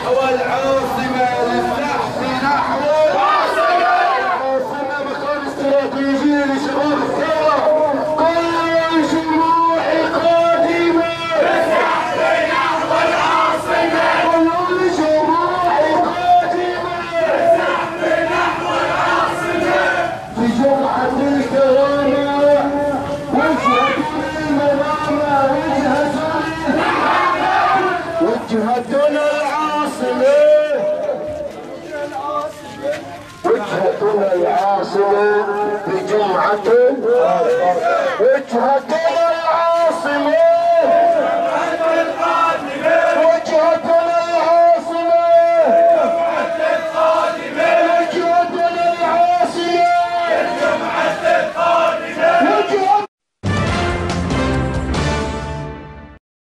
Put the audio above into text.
نحو العاصمة للبحث نحو. العاصمة العاصمة مكان استراتيجي لشباب الثورة. كل شروح قادمة. بالبحث نحو العاصمة كل شروح قادمة. بالبحث نحو العاصمة بجمعة الكرامة وجهتنا العاصمة بجمعة. وجهة